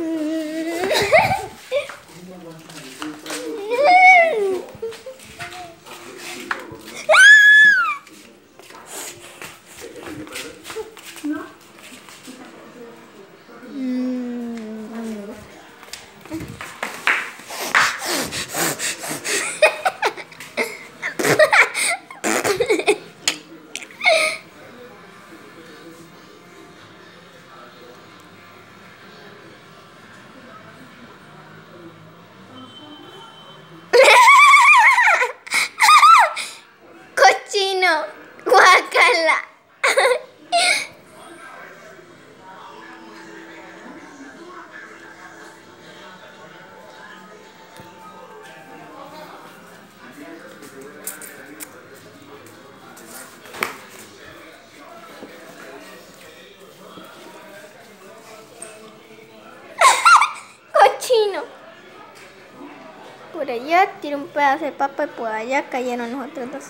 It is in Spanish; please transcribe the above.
Mm-hmm. Por allá, tiré un pedazo de papa y por allá cayeron los otros dos.